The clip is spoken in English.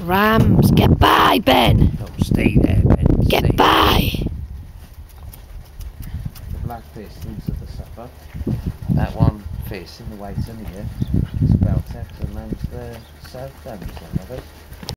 Rams, get by, Ben. No, stay there, Ben. Get stay. by. The black fish into the supper. That one facing the white in here is about X and man's the south end of it.